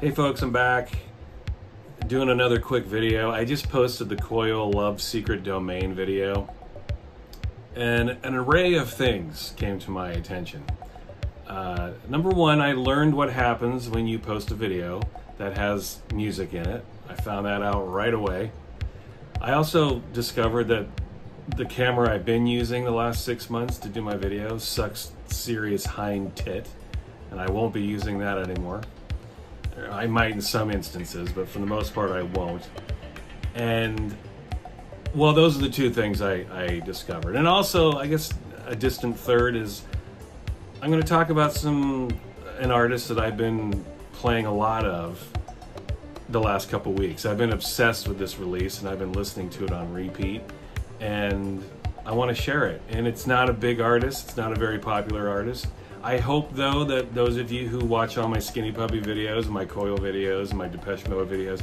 Hey folks, I'm back doing another quick video. I just posted the Coil Love Secret Domain video and an array of things came to my attention. Uh, number one, I learned what happens when you post a video that has music in it. I found that out right away. I also discovered that the camera I've been using the last six months to do my videos sucks serious hind tit, and I won't be using that anymore. I might in some instances, but for the most part, I won't. And well, those are the two things I, I discovered. And also, I guess a distant third is I'm going to talk about some an artist that I've been playing a lot of the last couple weeks. I've been obsessed with this release, and I've been listening to it on repeat. And I want to share it. And it's not a big artist. It's not a very popular artist I hope though that those of you who watch all my Skinny Puppy videos, my Coil videos, my Depeche Mode videos,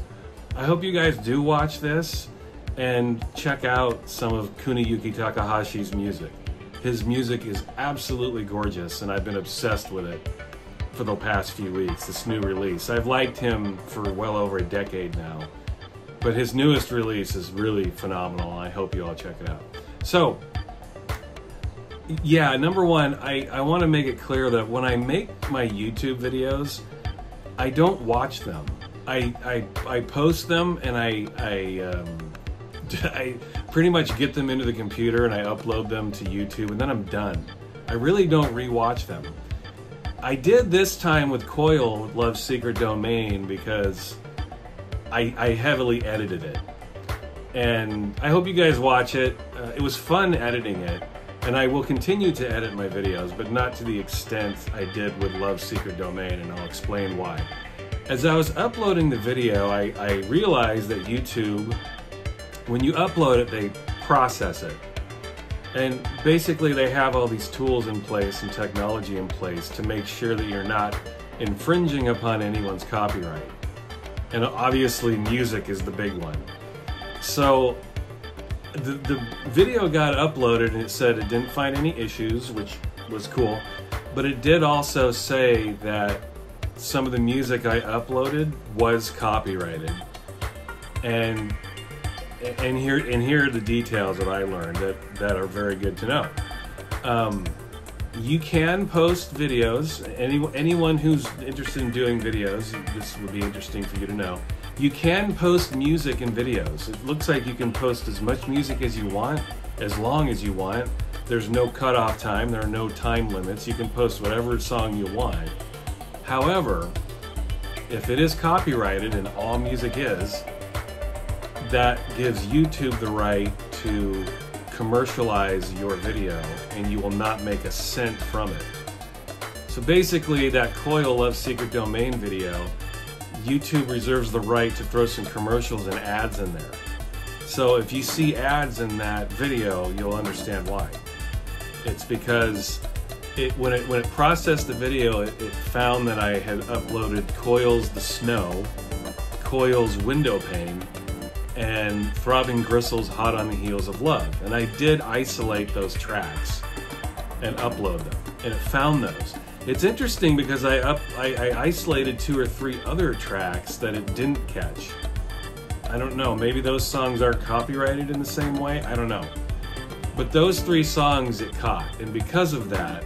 I hope you guys do watch this and check out some of Kuniyuki Takahashi's music. His music is absolutely gorgeous and I've been obsessed with it for the past few weeks, this new release. I've liked him for well over a decade now, but his newest release is really phenomenal. I hope you all check it out. So, yeah, number one, I, I want to make it clear that when I make my YouTube videos, I don't watch them. I, I, I post them and I, I, um, I pretty much get them into the computer and I upload them to YouTube and then I'm done. I really don't rewatch them. I did this time with Coil Love Secret Domain because I, I heavily edited it. And I hope you guys watch it. Uh, it was fun editing it and I will continue to edit my videos, but not to the extent I did with Love Secret Domain, and I'll explain why. As I was uploading the video, I, I realized that YouTube, when you upload it, they process it. And basically, they have all these tools in place and technology in place to make sure that you're not infringing upon anyone's copyright. And obviously, music is the big one. So the, the video got uploaded and it said it didn't find any issues, which was cool. But it did also say that some of the music I uploaded was copyrighted. And and here and here are the details that I learned that, that are very good to know. Um, you can post videos. Any anyone who's interested in doing videos, this would be interesting for you to know. You can post music and videos. It looks like you can post as much music as you want, as long as you want. There's no cutoff time, there are no time limits. You can post whatever song you want. However, if it is copyrighted, and all music is, that gives YouTube the right to commercialize your video and you will not make a cent from it. So basically, that Coil Love Secret Domain video YouTube reserves the right to throw some commercials and ads in there. So if you see ads in that video, you'll understand why. It's because it, when it when it processed the video, it, it found that I had uploaded Coils the Snow, Coils Window Pane, and Throbbing Gristle's Hot on the Heels of Love. And I did isolate those tracks and upload them. And it found those. It's interesting because I up I, I, isolated two or three other tracks that it didn't catch. I don't know. Maybe those songs are copyrighted in the same way. I don't know. But those three songs it caught, and because of that,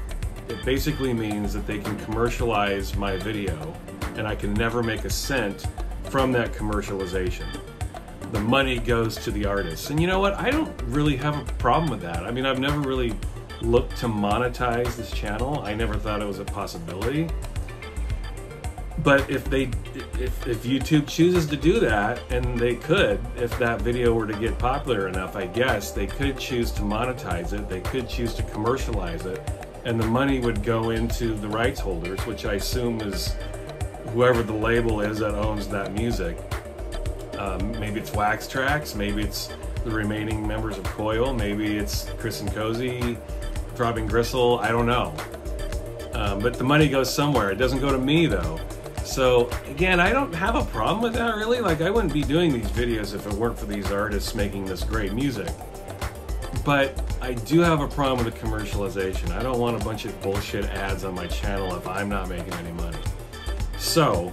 it basically means that they can commercialize my video, and I can never make a cent from that commercialization. The money goes to the artists. And you know what? I don't really have a problem with that. I mean, I've never really look to monetize this channel. I never thought it was a possibility. But if they, if, if YouTube chooses to do that, and they could, if that video were to get popular enough, I guess, they could choose to monetize it, they could choose to commercialize it, and the money would go into the rights holders, which I assume is whoever the label is that owns that music. Um, maybe it's Wax Trax, maybe it's the remaining members of Coil, maybe it's Chris and Cosey, Throbbing Gristle, I don't know. Um, but the money goes somewhere. It doesn't go to me though. So again, I don't have a problem with that really. Like I wouldn't be doing these videos if it weren't for these artists making this great music. But I do have a problem with the commercialization. I don't want a bunch of bullshit ads on my channel if I'm not making any money. So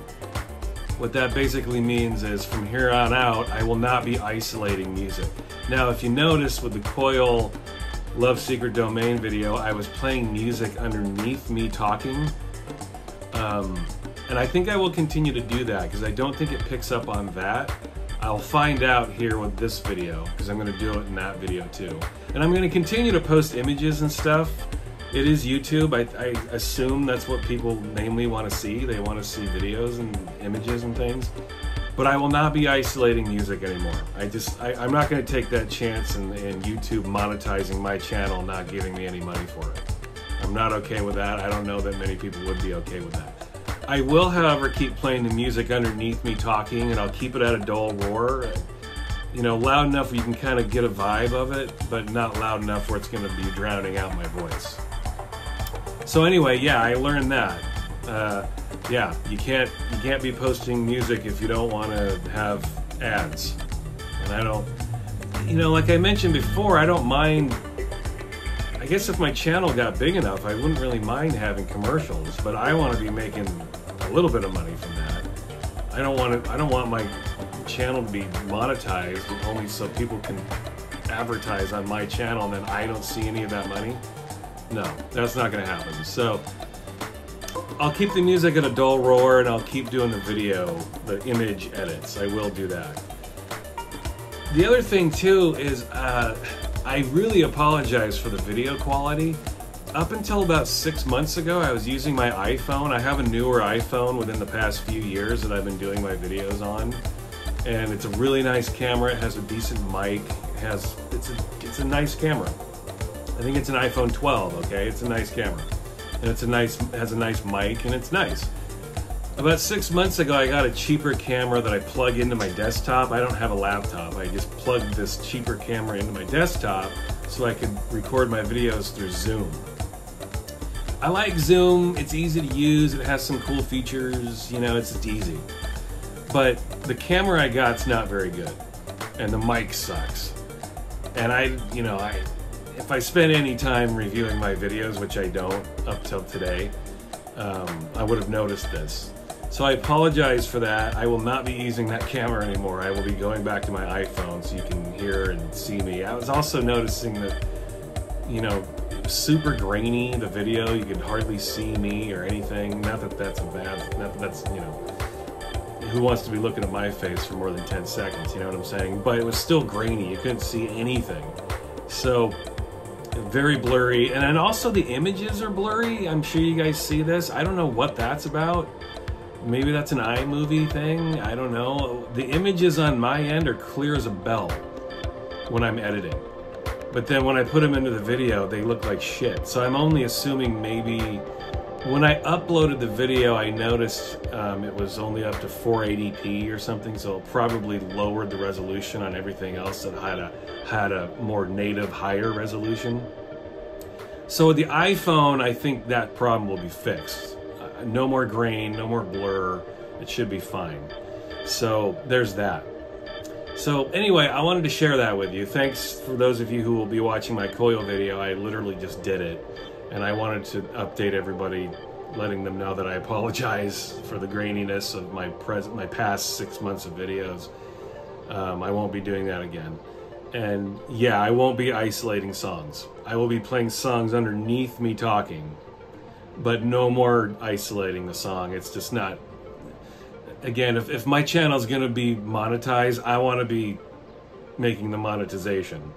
what that basically means is from here on out, I will not be isolating music. Now, if you notice with the Coil Love Secret Domain video, I was playing music underneath me talking. Um, and I think I will continue to do that because I don't think it picks up on that. I'll find out here with this video because I'm going to do it in that video too. And I'm going to continue to post images and stuff. It is YouTube. I, I assume that's what people mainly want to see. They want to see videos and images and things. But I will not be isolating music anymore. I just, I, am not going to take that chance and YouTube monetizing my channel, not giving me any money for it. I'm not okay with that. I don't know that many people would be okay with that. I will, however, keep playing the music underneath me talking, and I'll keep it at a dull roar. You know, loud enough you can kind of get a vibe of it, but not loud enough where it's going to be drowning out my voice. So anyway, yeah, I learned that. Uh, yeah, you can't you can't be posting music if you don't want to have ads, and I don't. You know, like I mentioned before, I don't mind I guess if my channel got big enough, I wouldn't really mind having commercials, but I want to be making a little bit of money from that. I don't want to. I don't want my channel to be monetized only so people can advertise on my channel and then I don't see any of that money. No, that's not going to happen. So I'll keep the music at a dull roar and I'll keep doing the video, the image edits. I will do that. The other thing too is uh, I really apologize for the video quality up until about six months ago, I was using my iPhone. I have a newer iPhone within the past few years that I've been doing my videos on, and it's a really nice camera. It has a decent mic. It has it's a it's a nice camera. I think it's an iPhone 12. Okay, it's a nice camera, and it's a nice has a nice mic, and it's nice. About six months ago, I got a cheaper camera that I plug into my desktop. I don't have a laptop. I just plugged this cheaper camera into my desktop so I could record my videos through Zoom. I like Zoom. It's easy to use. It has some cool features. You know, it's just easy. But the camera I got's not very good, and the mic sucks. And I, you know, I if I spent any time reviewing my videos, which I don't up till today, um, I would have noticed this. So I apologize for that. I will not be using that camera anymore. I will be going back to my iPhone so you can hear and see me. I was also noticing that, you know, super grainy, the video. You could hardly see me or anything. Not that that's a bad, not that that's, you know, who wants to be looking at my face for more than 10 seconds, you know what I'm saying? But it was still grainy. You couldn't see anything. So, very blurry. And then also the images are blurry. I'm sure you guys see this. I don't know what that's about. Maybe that's an iMovie thing. I don't know. The images on my end are clear as a bell when I'm editing. But then when I put them into the video, they look like shit. So I'm only assuming maybe when I uploaded the video, I noticed um, it was only up to 480p or something, so probably lowered the resolution on everything else that had a had a more native higher resolution. So with the iPhone, I think that problem will be fixed. Uh, no more grain, no more blur. It should be fine. So there's that. So anyway, I wanted to share that with you. Thanks for those of you who will be watching my coil video. I literally just did it. And I wanted to update everybody, letting them know that I apologize for the graininess of my my past six months of videos. Um, I won't be doing that again. And yeah, I won't be isolating songs. I will be playing songs underneath me talking, but no more isolating the song. It's just not again, if, if my channel is going to be monetized, I want to be making the monetization.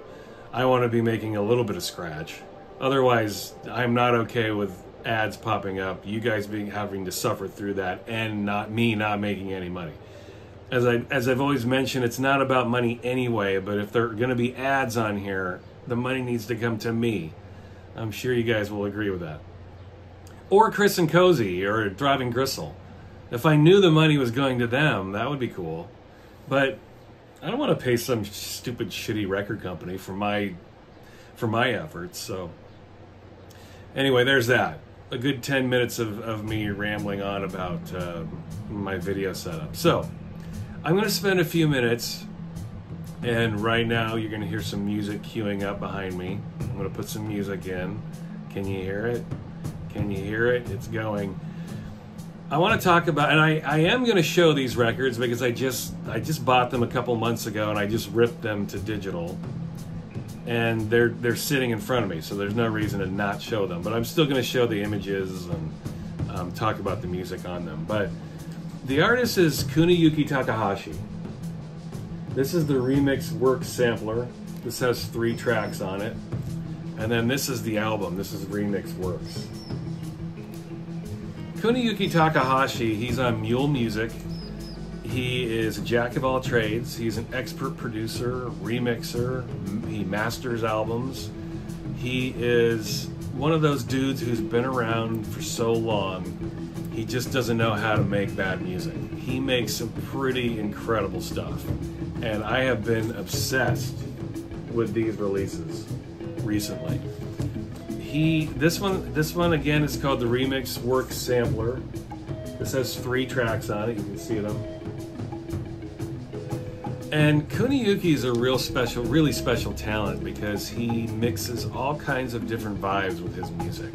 I want to be making a little bit of scratch. Otherwise, I'm not okay with ads popping up, you guys being having to suffer through that, and not me not making any money. As I as I've always mentioned, it's not about money anyway. But if there are going to be ads on here, the money needs to come to me. I'm sure you guys will agree with that. Or Chris and Cosey or Throbbing Gristle. If I knew the money was going to them, that would be cool. But I don't want to pay some stupid shitty record company for my for my efforts. So anyway, there's that. A good 10 minutes of, of me rambling on about uh, my video setup. So I'm going to spend a few minutes and right now you're going to hear some music queuing up behind me. I'm going to put some music in. Can you hear it? Can you hear it? It's going. I want to talk about, and I, I am going to show these records because I just I just bought them a couple months ago and I just ripped them to digital, and they're they're sitting in front of me, so there's no reason to not show them. But I'm still going to show the images and um, talk about the music on them. But the artist is Kuniyuki Takahashi. This is the remix work sampler. This has three tracks on it, and then this is the album. This is remix works. Kuniyuki Takahashi, he's on Mule Music. He is a jack of all trades. He's an expert producer, remixer. He masters albums. He is one of those dudes who's been around for so long. He just doesn't know how to make bad music. He makes some pretty incredible stuff. And I have been obsessed with these releases recently he this one this one again is called the remix work sampler this has three tracks on it you can see them and kuniyuki is a real special really special talent because he mixes all kinds of different vibes with his music.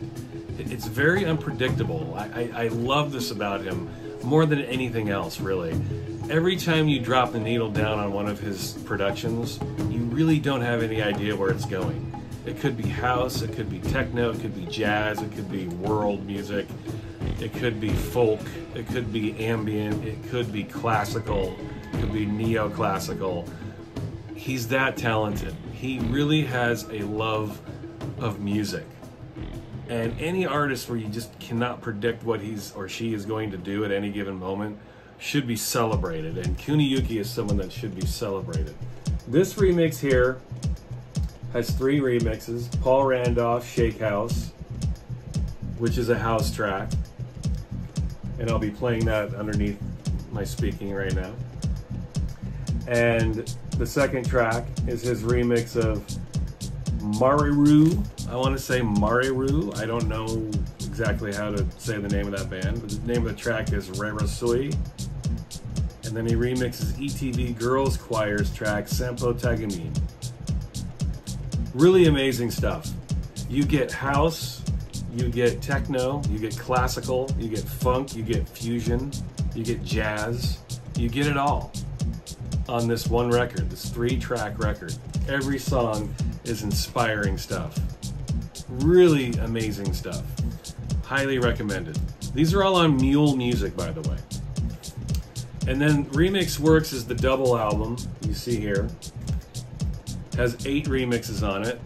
It's very unpredictable. I, I, I love this about him more than anything else really. Every time you drop the needle down on one of his productions you really don't have any idea where it's going. It could be house, it could be techno, it could be jazz, it could be world music, it could be folk, it could be ambient, it could be classical, it could be neoclassical. He's that talented. He really has a love of music. And any artist where you just cannot predict what he's or she is going to do at any given moment should be celebrated. And Kuniyuki is someone that should be celebrated. This remix here has three remixes Paul Randolph, Shake House, which is a house track. And I'll be playing that underneath my speaking right now. And the second track is his remix of Mariru. I want to say Mariru. I don't know exactly how to say the name of that band, but the name of the track is Rerasui. And then he remixes ETV Girls Choir's track Sampo Tagamin. Really amazing stuff. You get house, you get techno, you get classical, you get funk, you get fusion, you get jazz, you get it all on this one record, this three track record. Every song is inspiring stuff. Really amazing stuff. Highly recommended. These are all on Mule Music, by the way. And then Remix Works is the double album you see here has eight remixes on it.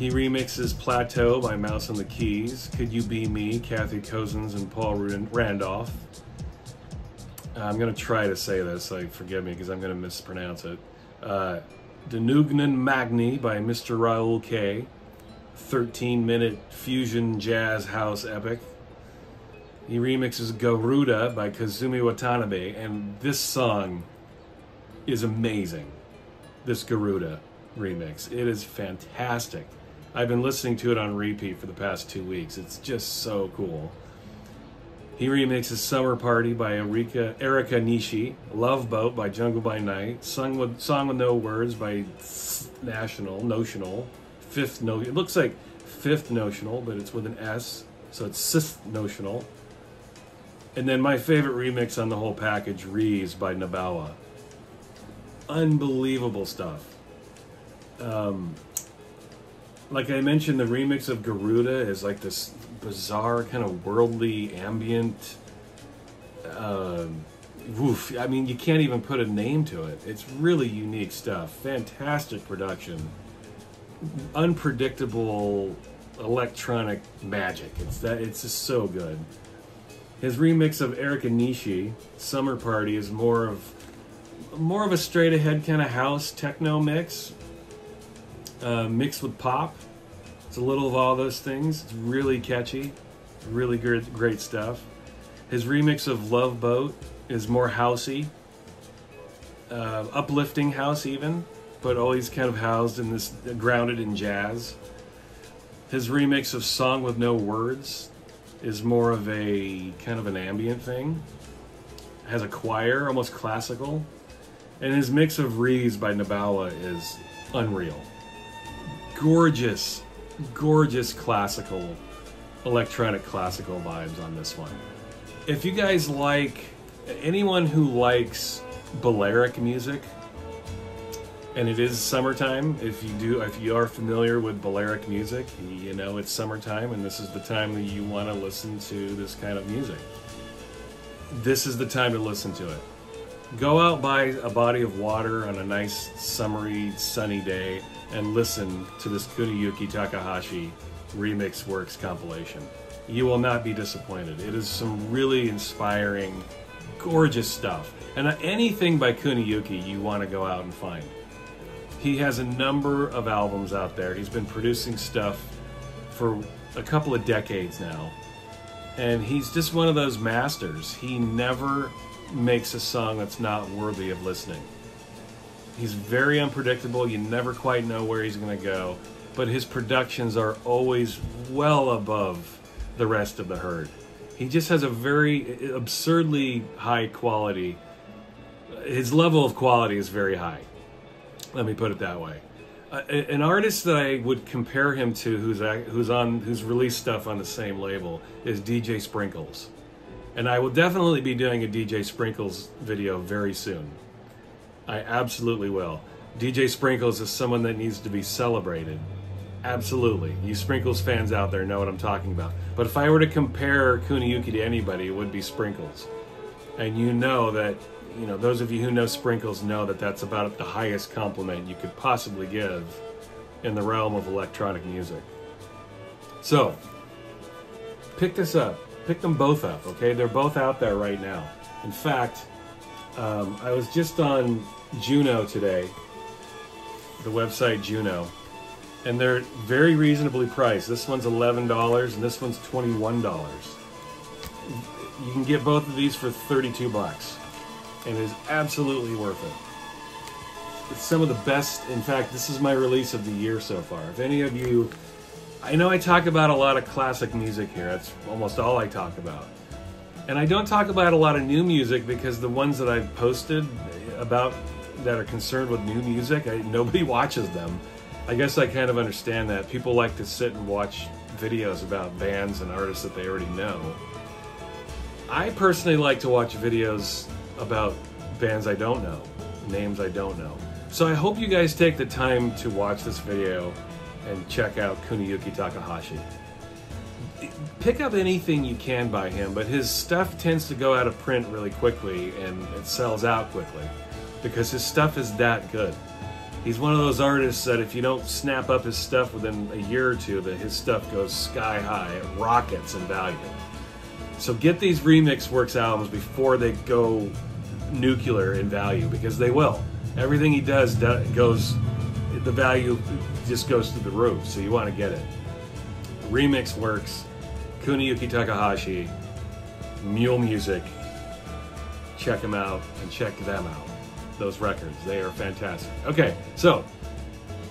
He remixes Plateau by Mouse on the Keys, Could You Be Me, Kathy Cosens and Paul Randolph. Uh, I'm going to try to say this, like, forgive me because I'm going to mispronounce it. Uh, Denugnan Magni by Mr. Raoul K. 13 minute fusion jazz house epic. He remixes Garuda by Kazumi Watanabe, and this song is amazing this Garuda remix. It is fantastic. I've been listening to it on repeat for the past two weeks. It's just so cool. He remixes Summer Party by Erika, Erika Nishi, Love Boat by Jungle by Night, Song with, Song with No Words by National, Notional, Fifth No, it looks like Fifth Notional, but it's with an S, so it's Sixth Notional. And then my favorite remix on the whole package, Rees by Nabawa unbelievable stuff. Um, like I mentioned, the remix of Garuda is like this bizarre kind of worldly ambient. Uh, woof, I mean, you can't even put a name to it. It's really unique stuff. Fantastic production. Unpredictable electronic magic. It's that. It's just so good. His remix of Erika Nishi, Summer Party, is more of more of a straight ahead kind of house techno mix, uh, mixed with pop. It's a little of all those things. It's really catchy, really great, great stuff. His remix of Love Boat is more housey, uh, uplifting house even, but always kind of housed in this, grounded in jazz. His remix of Song with No Words is more of a kind of an ambient thing. Has a choir, almost classical. And his mix of Rees by Nabawa is unreal. Gorgeous, gorgeous classical, electronic classical vibes on this one. if you guys like anyone who likes Balearic music, and it is summertime. If you do, if you are familiar with Balearic music, you know it's summertime, and this is the time that you want to listen to this kind of music. This is the time to listen to it. Go out by a body of water on a nice summery, sunny day and listen to this Kuniyuki Takahashi Remix Works compilation. You will not be disappointed. It is some really inspiring, gorgeous stuff. And uh, anything by Kuniyuki you want to go out and find. He has a number of albums out there. He's been producing stuff for a couple of decades now. And he's just one of those masters. He never makes a song that's not worthy of listening. He's very unpredictable. You never quite know where he's going to go. But his productions are always well above the rest of the herd. He just has a very absurdly high quality. His level of quality is very high. Let me put it that way. Uh, an artist that I would compare him to, who's who's on who's released stuff on the same label, is DJ Sprinkles, and I will definitely be doing a DJ Sprinkles video very soon. I absolutely will. DJ Sprinkles is someone that needs to be celebrated. Absolutely. You Sprinkles fans out there know what I'm talking about. But if I were to compare Kuniyuki to anybody, it would be Sprinkles. And you know that, you know, those of you who know Sprinkles know that that's about the highest compliment you could possibly give in the realm of electronic music. So, pick this up. Pick them both up, okay? They're both out there right now. In fact, um, I was just on Juno today, the website Juno, and they're very reasonably priced. This one's $11 and this one's $21. You can get both of these for 32 bucks and it is absolutely worth it. It's some of the best, in fact, this is my release of the year so far. If any of you, I know I talk about a lot of classic music here, that's almost all I talk about. And I don't talk about a lot of new music because the ones that I've posted about that are concerned with new music, I, nobody watches them. I guess I kind of understand that. People like to sit and watch videos about bands and artists that they already know. I personally like to watch videos about bands I don't know, names I don't know. So I hope you guys take the time to watch this video and check out Kuniyuki Takahashi. Pick up anything you can by him, but his stuff tends to go out of print really quickly and it sells out quickly because his stuff is that good. He's one of those artists that if you don't snap up his stuff within a year or two, that his stuff goes sky high, it rockets in value. So get these Remix Works albums before they go nuclear in value, because they will. Everything he does goes, the value just goes through the roof, so you want to get it. Remix Works, Kuniyuki Takahashi, Mule Music, check them out and check them out those records. They are fantastic. Okay, so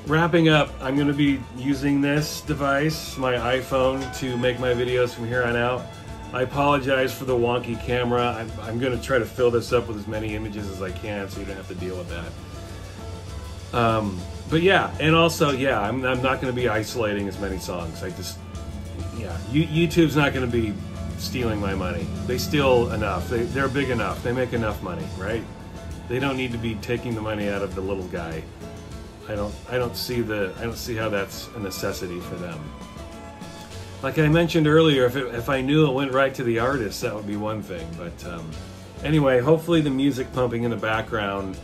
wrapping up, I'm going to be using this device, my iPhone, to make my videos from here on out. I apologize for the wonky camera. I'm, I'm going to try to fill this up with as many images as I can so you don't have to deal with that. Um, but yeah, and also, yeah, I'm, I'm not going to be isolating as many songs. I just, yeah, YouTube's not going to be stealing my money. They steal enough. They, they're big enough. They make enough money, right? They don't need to be taking the money out of the little guy. I don't I don't see the I don't see how that's a necessity for them. Like I mentioned earlier, if, it, if I knew it went right to the artist, that would be one thing. But um, anyway, hopefully the music pumping in the background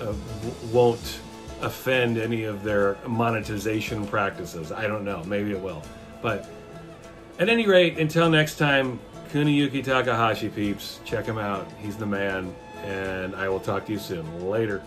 uh, won't offend any of their monetization practices. I don't know. Maybe it will. But at any rate, until next time, Kuniyuki Takahashi peeps, check him out. He's the man and I will talk to you soon. Later.